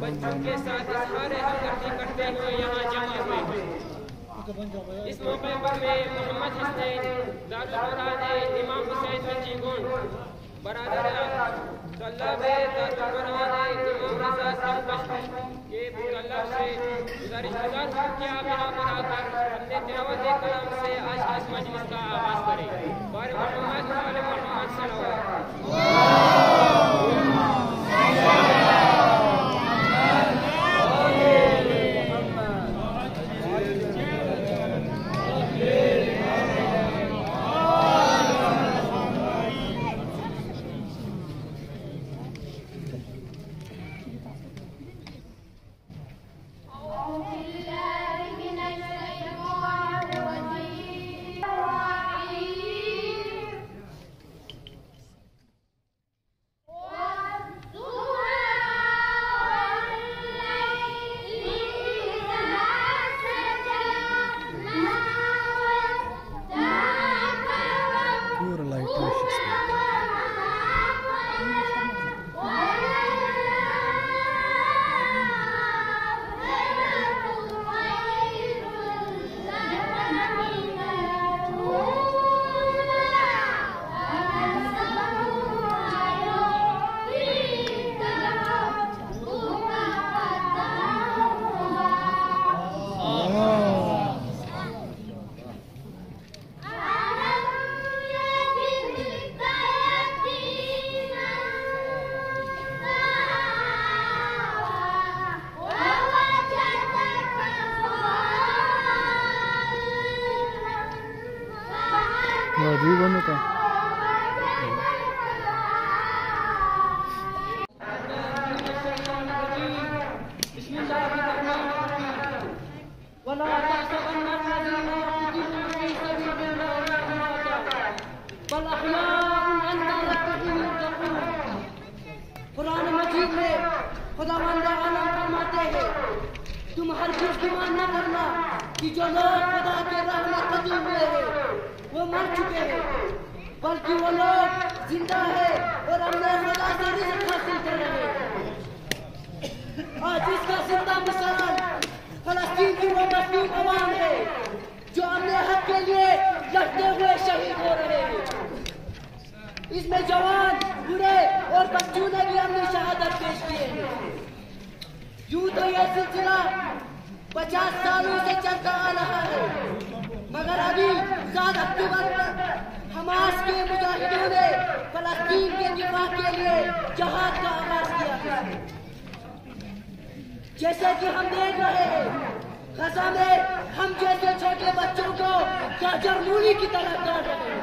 بچوں کے ساتھ اظہار ہمدردی کرتے ہوئے یہاں جمع ہوئے ہیں اس موقع پر میں محمد حسین، دارالقرآن امام حسین بنجی گون، برادر طلاب دارالقرآن امام رضا سنگش کے طلاب سے گزارش گزار ہوں کہ آپ یہاں پر آ کر اپنے تلاوت کلام سے آج اس مجلس کا آغاز کریں بار محمد وعلی محمد صلی اللہ Amen. مر چکے ہیں۔ بلکہ وہ لوگ زندہ ہے اور اپنے خدا سے رزق حاصل کر رہے ہیں۔ آج اس کا زندہ مثال فلسطین کی وہ مظلوم عوام ہے جو اپنے حق کے لیے لڑتے ہوئے شہید ہو رہے ہیں۔ اس میں جوان، بوڑھے اور بچوں نے بھی اپنی شہادت پیش کیے ہیں یوں تو یہ سلسلہ پچاس سالوں سے چلتا آ رہا۔ سات اکتوبر پر حماس کے مجاہدوں نے فلسطین کے دفاع کے لیے جہاد کا آغاز کیا۔ ہے جیسے کہ ہم دیکھ رہے ہیں، غزہ میں ہم جیسے چھوٹے بچوں کو گاجر مولی کی طرح کاٹ رہے ہیں۔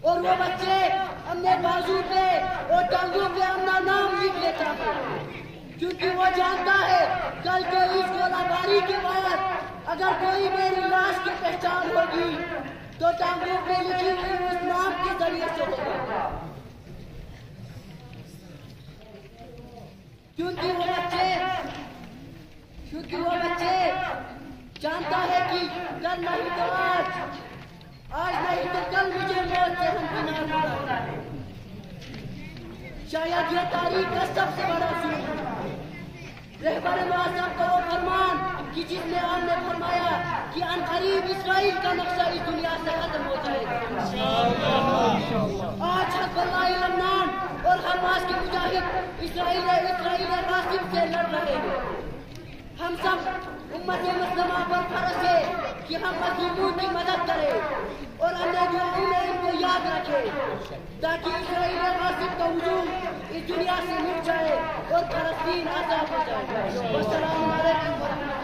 اور وہ بچے اپنے بازو پہ اور ٹانگوں پہ اپنا نام لکھ لیتا ہے کیونکہ وہ جانتا ہے کل کے اس گولہ باری کے اگر کوئی میری لاش کی پہچان ہوگی تو ٹانگوں پہ لکھی ہوئی اس نام کے ذریعے سے ہوگا۔ کیونکہ وہ بچے کیونکہ وہ بچے جانتا ہے کہ کل نہیں تو آج آج نہیں تو کل مجھے موت سے ہم کنار ہوگا شاید یہ تاریخ کا سب سے بڑا سوچ رہبر معظم کہ جس نے ہم نے فرمایا کہ ان قریب اسرائیل کا نقشہ اس دنیا سے ختم ہو جائے گا۔ آج حق اللہ لبنان اور حماس کے مجاہد اسرائیل اسرائیل قاسم سے لڑ رہے ہیں۔ ہم سب امت مسلمہ پر فرض ہے کہ ہم مظلوموں کی مدد کریں اور میں ان کو یاد رکھیں تاکہ اسرائیل قاسم کا ہجوم اس دنیا سے مٹ جائے اور فلسطین آزاد ہو جائے۔ السلام علیکم ورحمۃ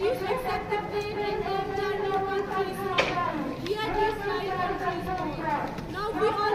فلسطین فلسطین